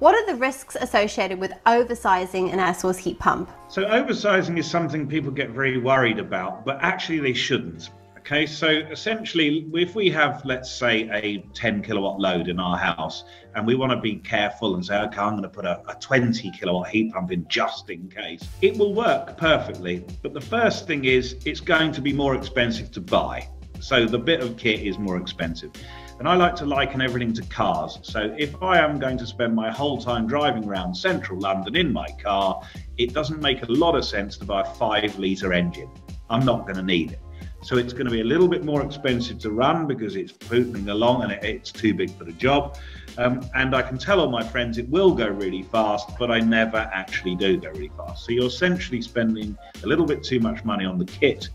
What are the risks associated with oversizing an air source heat pump? So, oversizing is something people get very worried about, but actually they shouldn't. Okay, so essentially, if we have, let's say, a 10 kilowatt load in our house, and we want to be careful and say, okay, I'm going to put a, a 20 kilowatt heat pump in just in case, it will work perfectly. But the first thing is, it's going to be more expensive to buy. So the bit of kit is more expensive. And I like to liken everything to cars. So if I am going to spend my whole time driving around central London in my car, it doesn't make a lot of sense to buy a five litre engine. I'm not going to need it. So it's going to be a little bit more expensive to run because it's pooping along and it's too big for the job. Um, and I can tell all my friends it will go really fast, but I never actually do go really fast. So you're essentially spending a little bit too much money on the kit.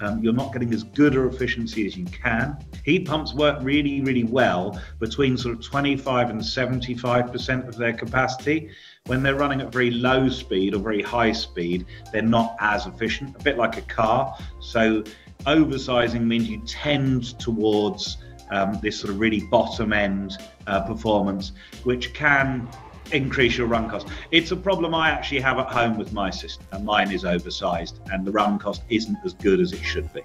Um, you're not getting as good a efficiency as you can. Heat pumps work really, really well between sort of 25 and 75% of their capacity. When they're running at very low speed or very high speed, they're not as efficient, a bit like a car. So oversizing means you tend towards um, this sort of really bottom end uh, performance, which can increase your run cost. It's a problem I actually have at home with my system, mine is oversized, and the run cost isn't as good as it should be.